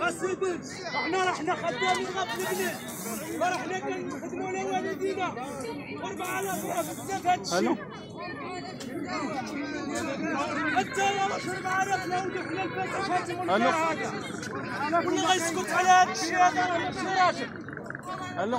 هذا إحنا رحنا خدامين غير ما فرحنا كنخدموا على والدينا 4000 بزاف هادشي ألو انت يا رب 4000 لو دخل حنا الفاتح هاتي ألو. ولا هذا غيسكت على هادشي هذا راه ماشي راجل ألو